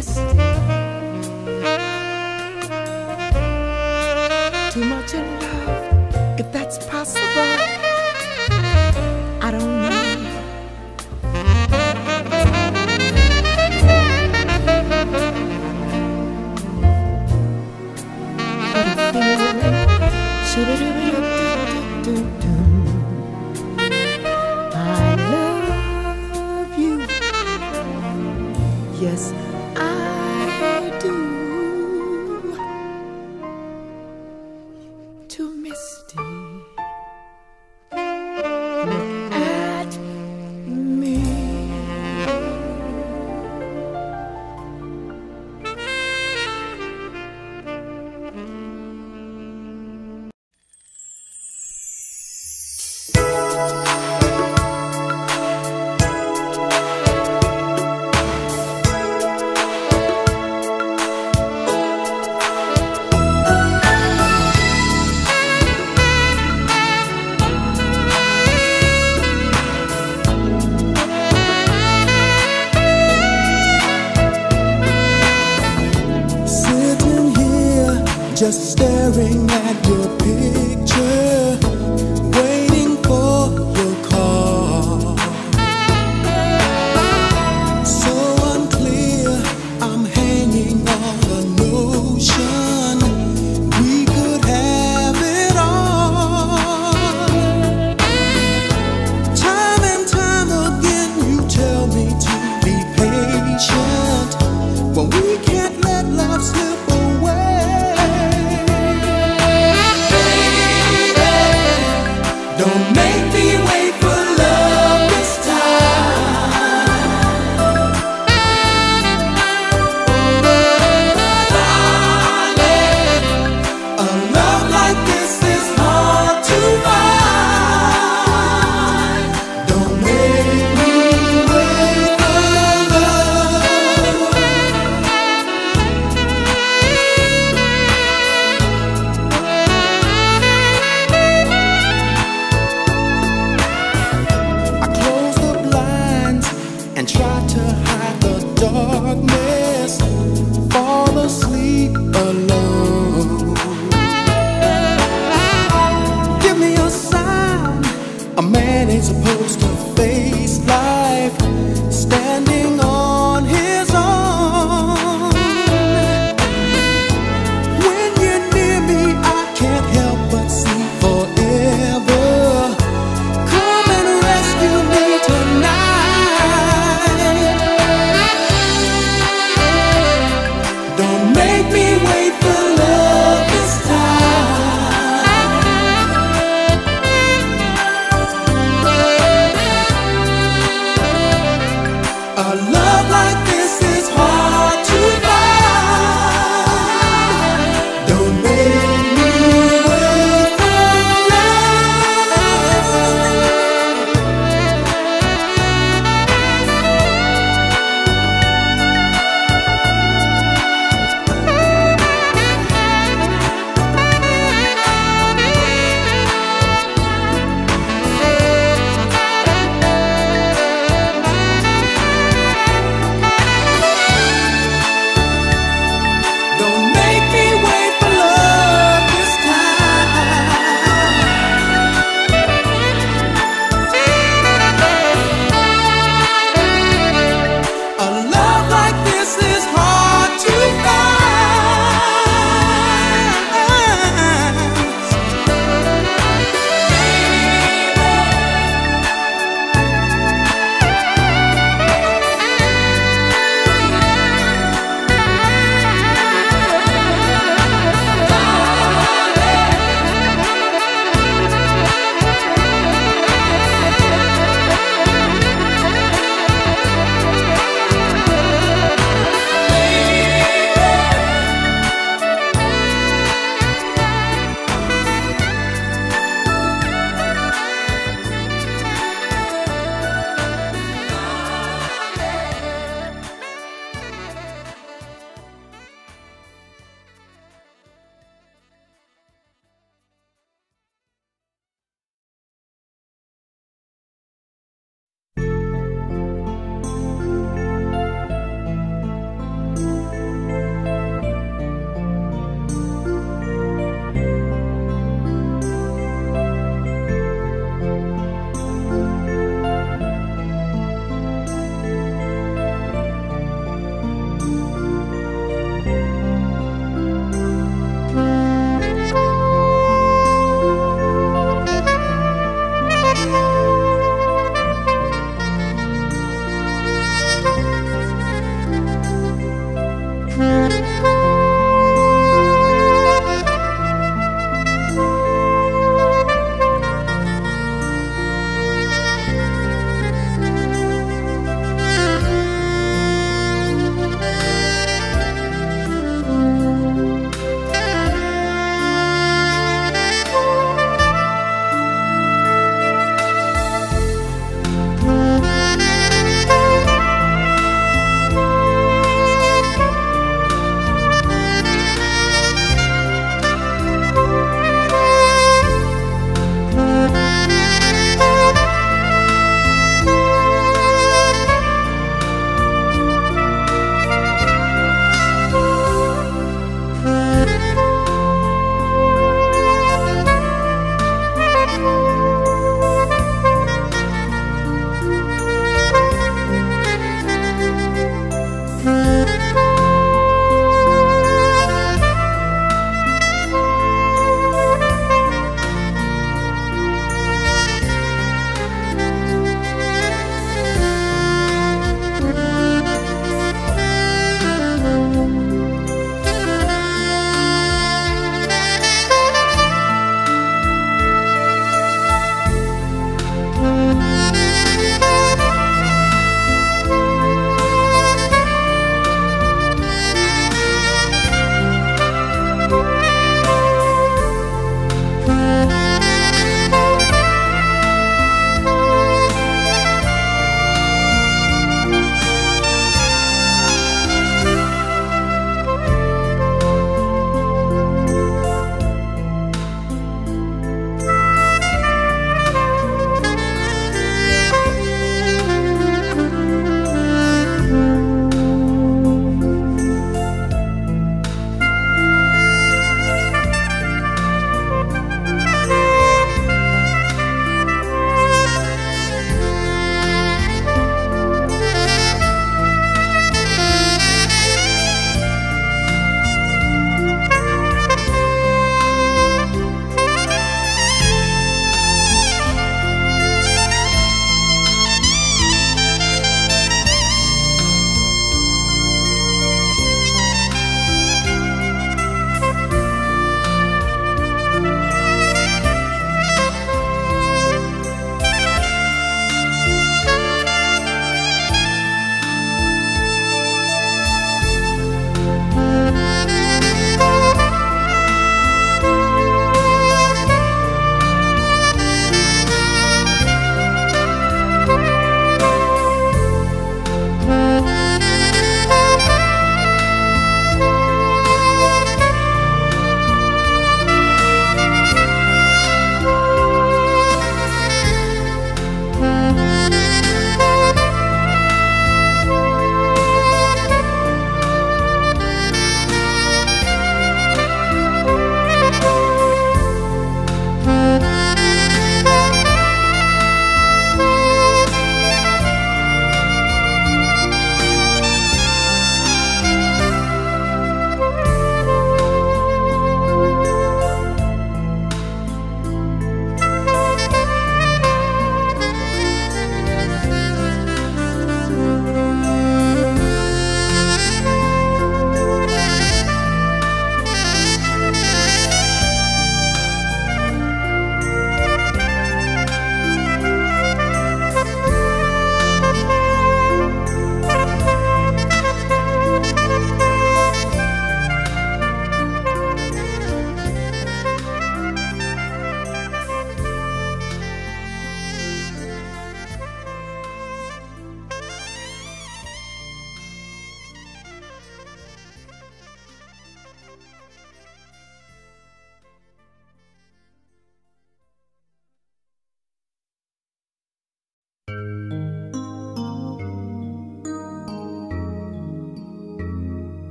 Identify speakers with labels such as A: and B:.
A: too